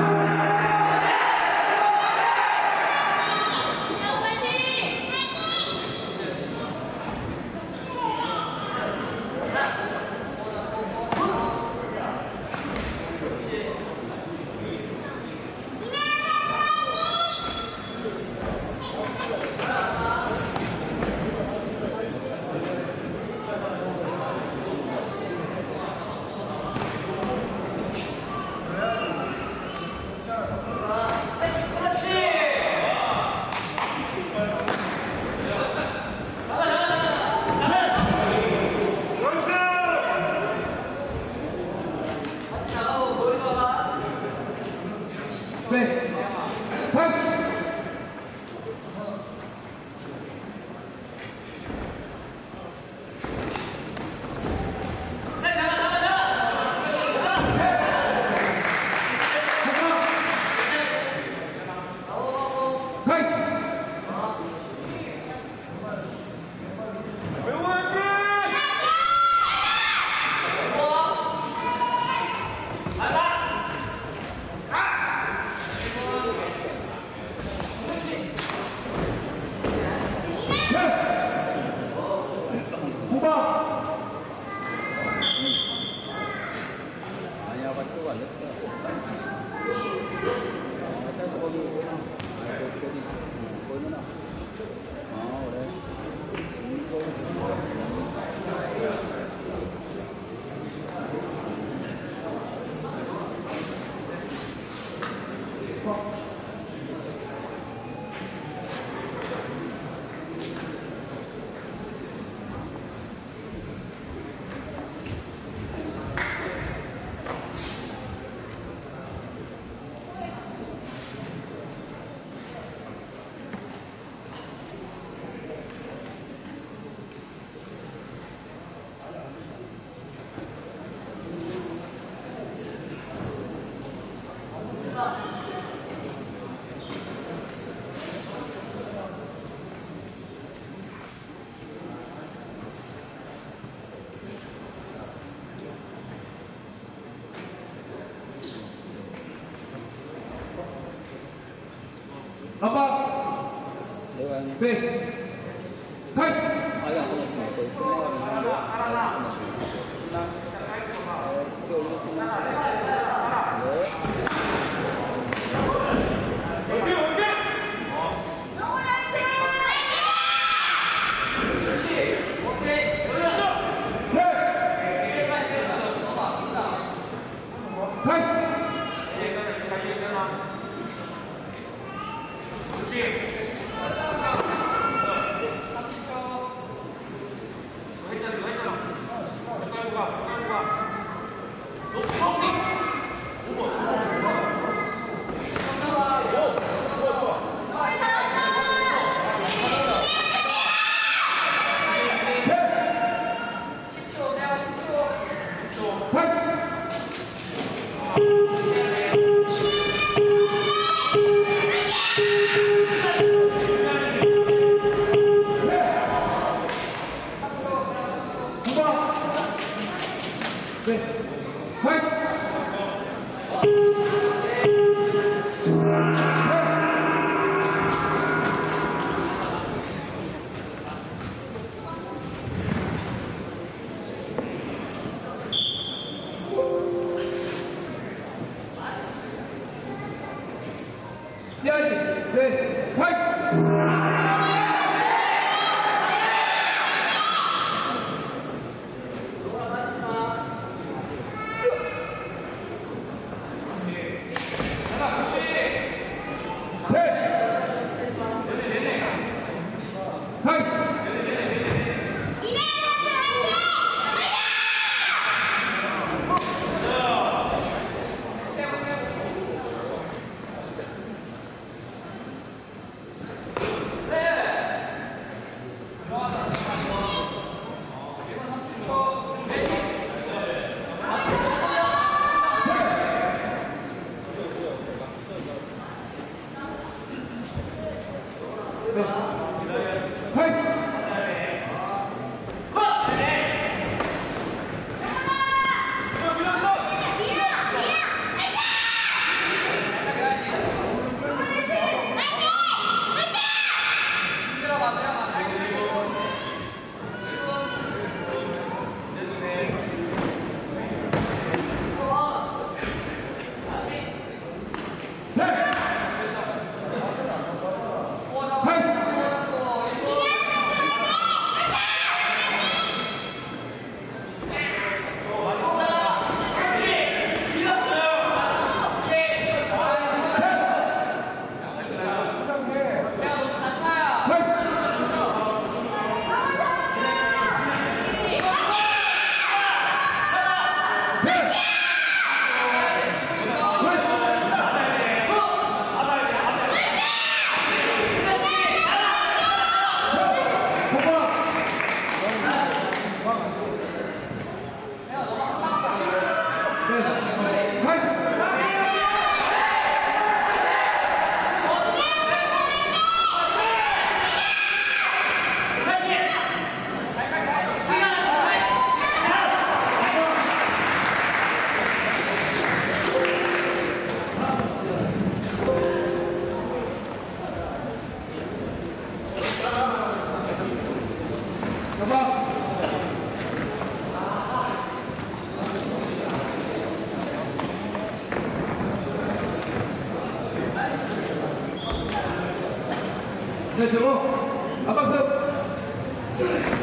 Hallelujah. 老爸，对，开。始。开始。开始。出发。对，开始。第二 네. 화이팅! bitch! 네, 저거. 안 박사.